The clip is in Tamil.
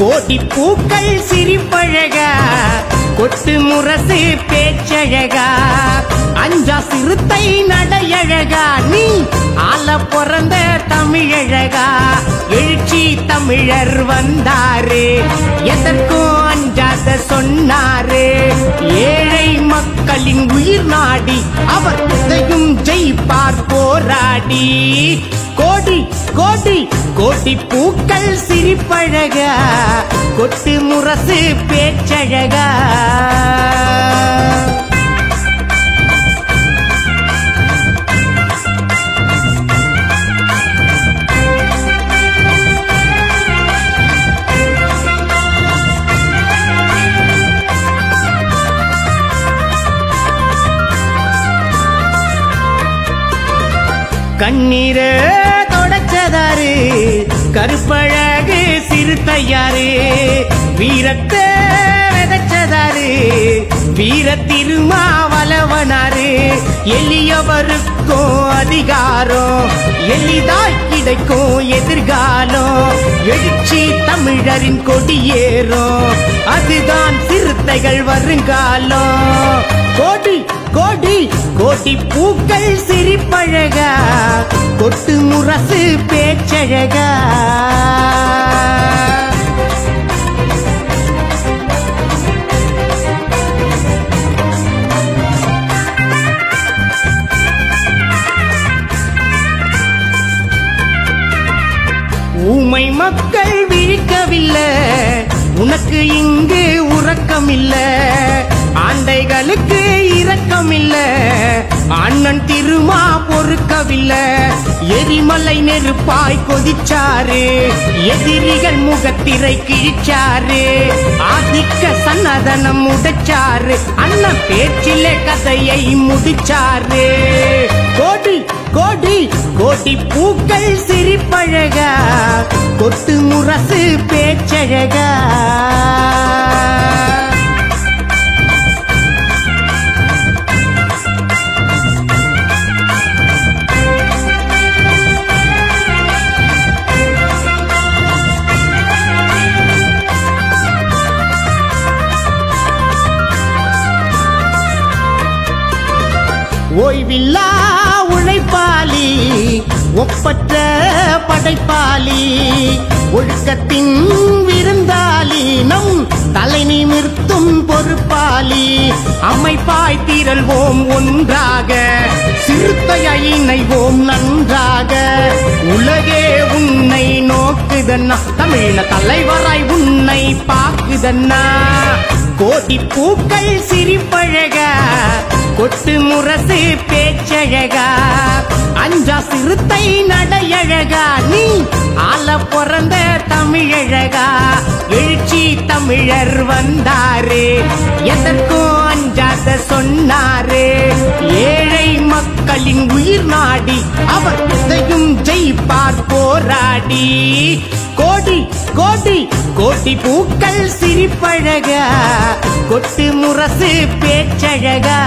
கோடி பூக்கள் சிரிப்பழகா கொட்டு முரசு பேச்சழகா அஞ்சா சிறுத்தை நடையழகா நீ ஆல பிறந்த தமிழழகா எழுச்சி தமிழர் வந்தாரு எதற்கும் அஞ்சாத சொன்னாரு ஏழு பாடி அவர் இதையும் ஜெயிப்பார் போராடி. கோடி கோடி கோடி பூக்கள் சிரிப்பழக கொட்டு முரசு பேச்சழகா. கண்ணீர தொடச்சதாரு கருப்பழகு சிறுத்தையாரு வீரத்தை விதைச்சதாரு வீர திருமாவளவனாரு எளியவருக்கும் அதிகாரம் எளிதாய் கிடைக்கும் எதிர்காலம் எழுச்சி தமிழரின் கொடியேறும் அதுதான் சிறுத்தைகள் வருங்காலம். கோடி கோடி கோட்டி பூக்கள் சிரிப்பழகா கொட்டு முரசு பேச்சழகா. ஊமை மக்கள் விழிக்கவில்லை உனக்கு இங்கு உறக்கமில்லை. அண்ணன் திருமா பொறுக்கவில்லை. எரிமலை நெருப்பாய் கொதிச்சாரு. எதிரிகள் முகத்திரை கிழிச்சாரு. ஆதிக்க சன்னதனம் உடைச்சாரு. அண்ணன் பேச்சிலே கதையை முடிச்சாரு. கோடி கோடி கோடி பூக்கள் சிரிப்பழகா. கொத்து முரசு பேச்சழகா. ஓய்வில்லா உழைப்பாளி ஒப்பற்ற படைப்பாளி ஒழுக்கத்தின் விருந்தாளி நம் தலை நிமிர்த்தும் பொறுப்பாளி. அமைப்பாய் திரள்வோம் ஒன்றாக சிறுத்தையை இணைவோம் நன்றாக. உலகே உன்னை நோக்குதன்னா தமிழ தலைவராய் உன்னை பார்க்குதன்னா கோடி பூக்கள் சிரிப்பழகா கொட்டு முரசு பேச்சழகா அஞ்சா சிறுத்தை நடையழகா நீ ஆல பிறந்த தமிழழகா எழுச்சி தமிழர் வந்தாரு எதற்கும் அஞ்சாத சொன்னாரே ஏழை மக்களின் உயிர் நாடி அவர் இதையும் ஜெயிப்பார் போராடி. கோடி கோடி கோட்டி பூக்கள் சிரிப்பழக. கொட்டு முரசு பேச்சழகா.